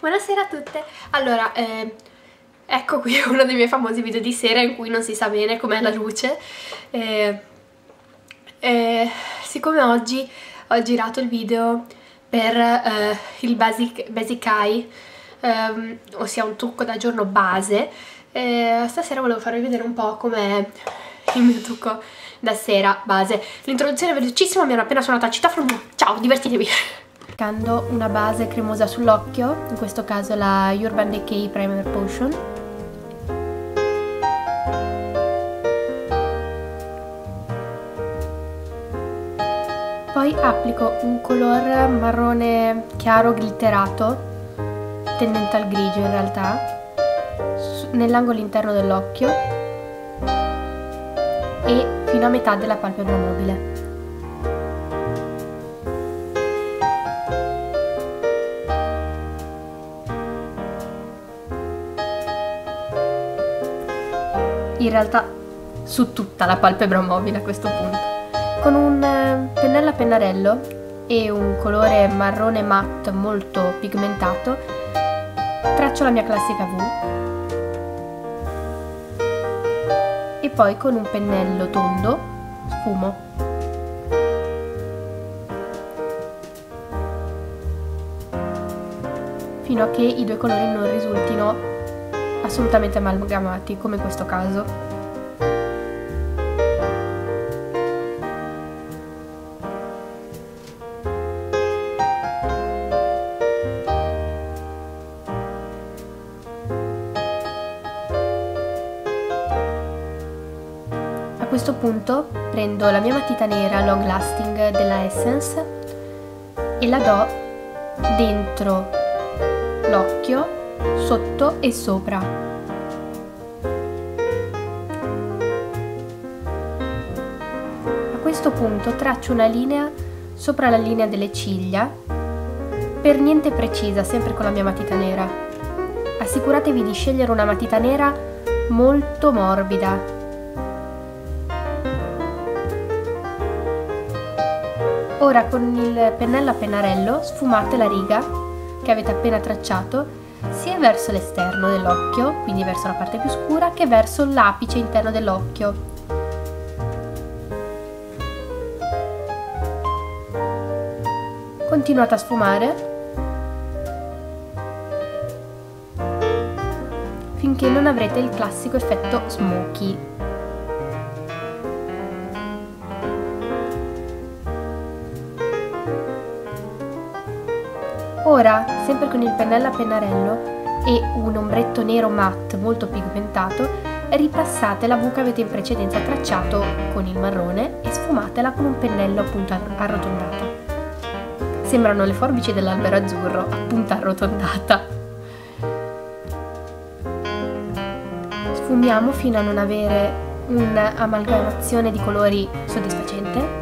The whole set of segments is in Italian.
Buonasera a tutte! Allora, eh, ecco qui uno dei miei famosi video di sera in cui non si sa bene com'è la luce. Eh, eh, siccome oggi ho girato il video per eh, il Basic, basic Eye, ehm, ossia un trucco da giorno base, eh, stasera volevo farvi vedere un po' com'è il mio trucco da sera base. L'introduzione è velocissima, mi hanno appena suonato a citofono. Ciao, divertitevi! Cercando una base cremosa sull'occhio, in questo caso la Urban Decay Primer Potion. Poi applico un color marrone chiaro glitterato, tendente al grigio in realtà, nell'angolo interno dell'occhio e fino a metà della palpebra mobile. In realtà su tutta la palpebra mobile a questo punto. Con un eh, pennello a pennarello e un colore marrone matte molto pigmentato traccio la mia classica V e poi con un pennello tondo sfumo. fino a che i due colori non risultino assolutamente amalgamati, come in questo caso. A questo punto prendo la mia matita nera long lasting della Essence e la do dentro l'occhio sotto e sopra. A questo punto traccio una linea sopra la linea delle ciglia, per niente precisa, sempre con la mia matita nera. Assicuratevi di scegliere una matita nera molto morbida. Ora con il pennello a pennarello sfumate la riga che avete appena tracciato sia verso l'esterno dell'occhio, quindi verso la parte più scura, che verso l'apice interno dell'occhio. Continuate a sfumare finché non avrete il classico effetto smoky. Ora, sempre con il pennello a pennarello e un ombretto nero matte molto pigmentato, ripassate la V che avete in precedenza tracciato con il marrone e sfumatela con un pennello a punta arrotondato. Sembrano le forbici dell'albero azzurro a punta arrotondata. Sfumiamo fino a non avere un'amalgamazione di colori soddisfacente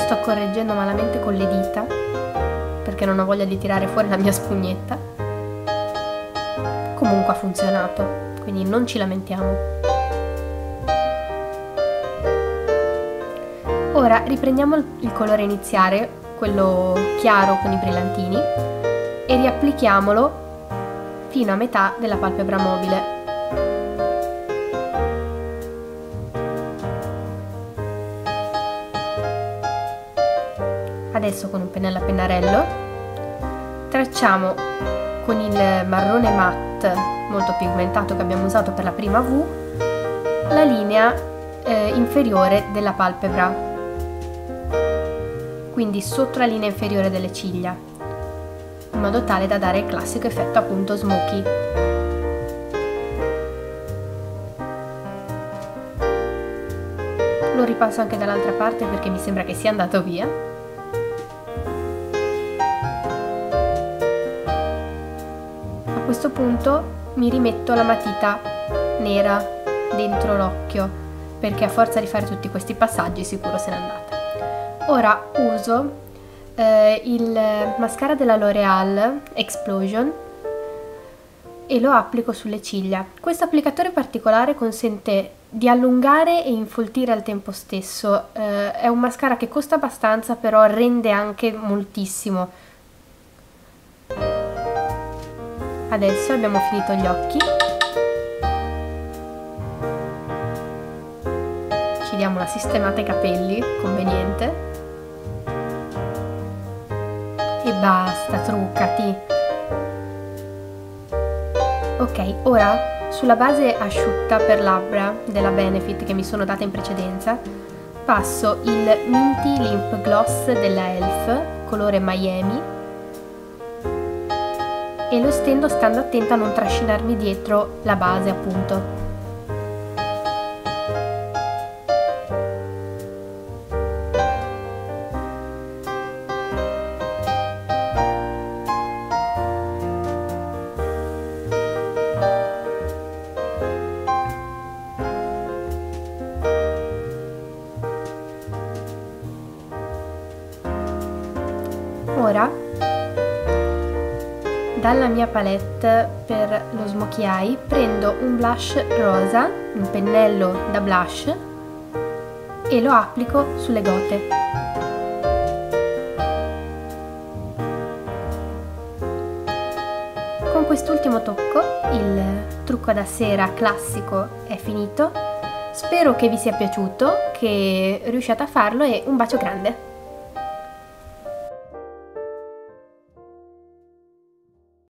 sto correggendo malamente con le dita perché non ho voglia di tirare fuori la mia spugnetta. Comunque ha funzionato quindi non ci lamentiamo. Ora riprendiamo il colore iniziale quello chiaro con i brillantini e riapplichiamolo fino a metà della palpebra mobile Adesso con un pennello a pennarello tracciamo con il marrone matte molto pigmentato che abbiamo usato per la prima V la linea eh, inferiore della palpebra, quindi sotto la linea inferiore delle ciglia, in modo tale da dare il classico effetto appunto smoky. Lo ripasso anche dall'altra parte perché mi sembra che sia andato via. Questo punto mi rimetto la matita nera dentro l'occhio perché a forza di fare tutti questi passaggi sicuro se n'è andata. Ora uso eh, il mascara della L'Oreal Explosion e lo applico sulle ciglia. Questo applicatore particolare consente di allungare e infoltire al tempo stesso. Eh, è un mascara che costa abbastanza però rende anche moltissimo. Adesso abbiamo finito gli occhi. Ci diamo una sistemata ai capelli, conveniente. E basta, truccati. Ok, ora sulla base asciutta per labbra della Benefit che mi sono data in precedenza, passo il Minty Limp Gloss della ELF, colore Miami, e lo stendo stando attenta a non trascinarmi dietro la base appunto. Ora dalla mia palette per lo smokey eye prendo un blush rosa, un pennello da blush e lo applico sulle gote. Con quest'ultimo tocco il trucco da sera classico è finito. Spero che vi sia piaciuto, che riusciate a farlo e un bacio grande!